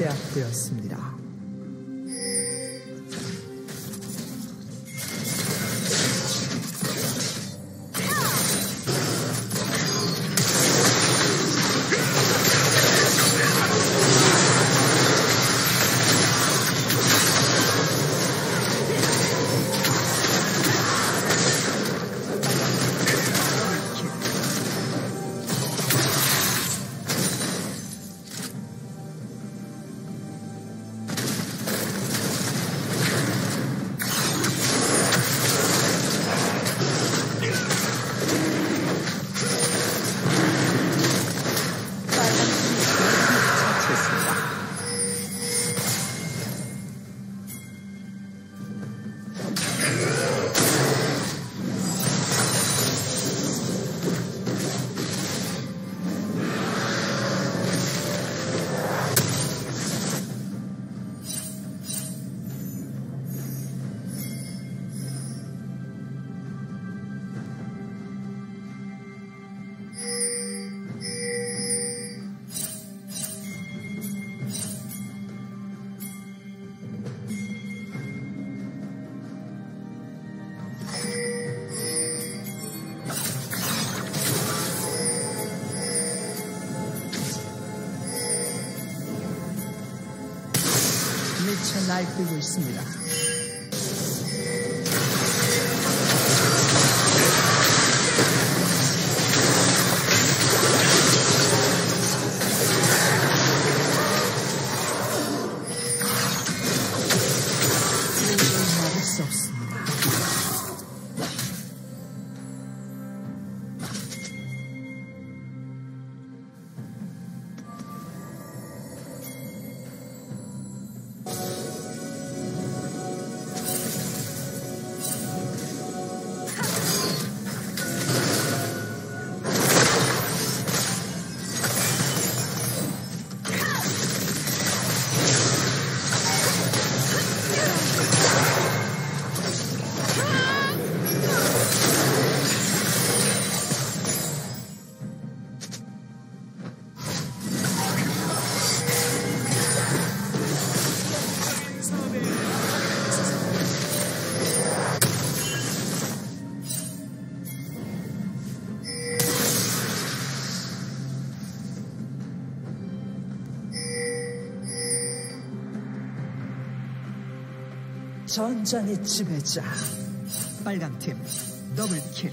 제압되었습니다. 미쳐 날뛰고 있습니다. 전장의 지배자. 빨강팀 더블킬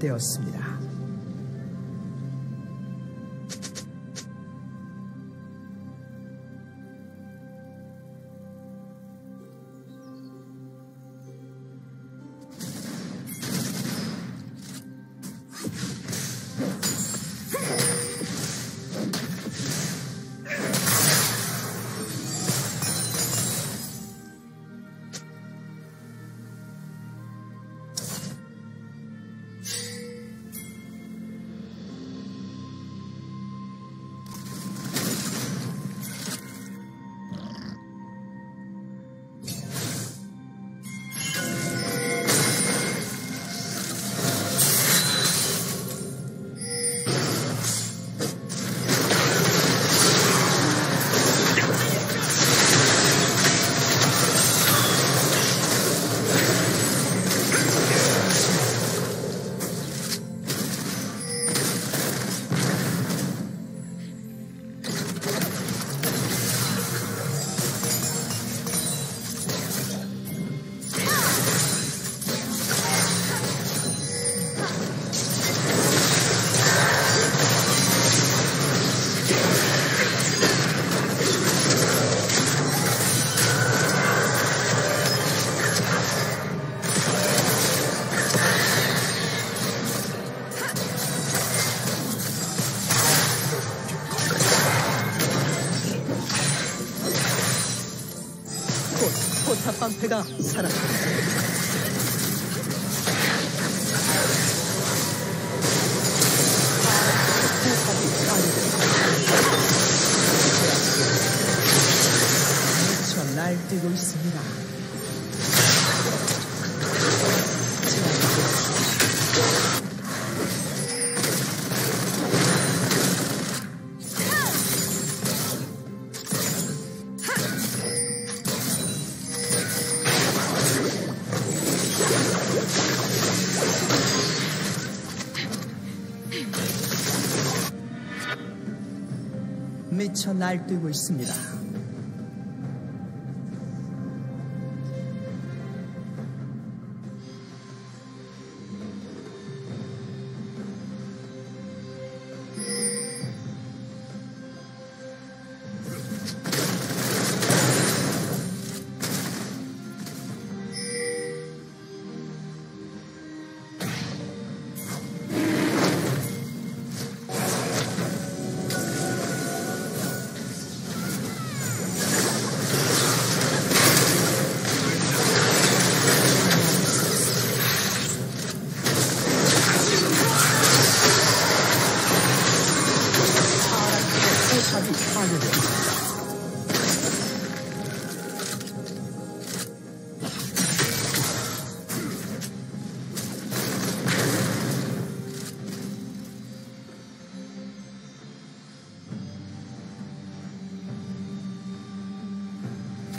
되었습니다. 포탑 방패가. 미쳐 날뛰고 있습니다. 날뛰고 있습니다.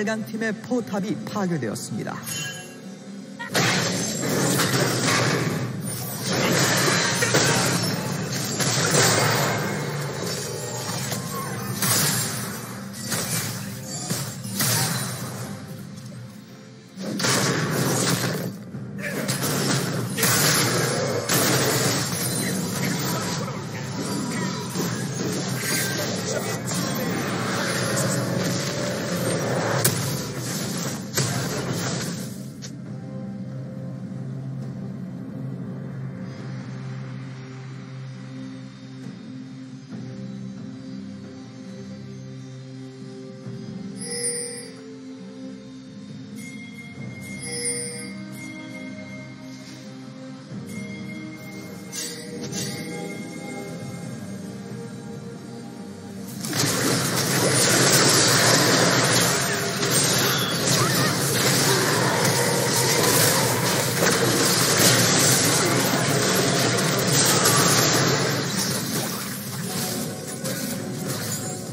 빨간 팀의 포탑이 파괴되었습니다.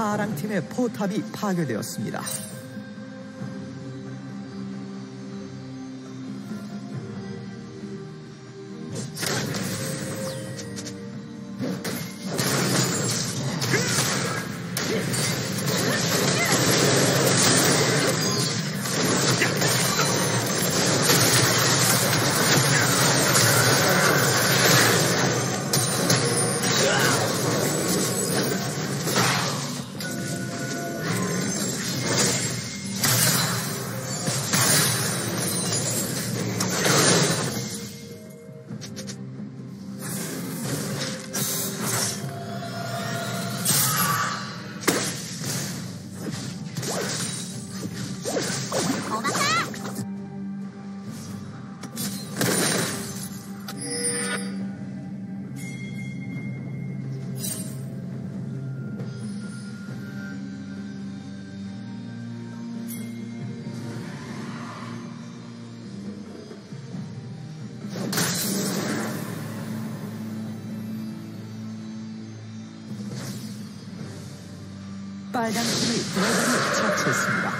파랑팀의 포탑이 파괴되었습니다. 빨간 팀이 드래곤을 처치했습니다.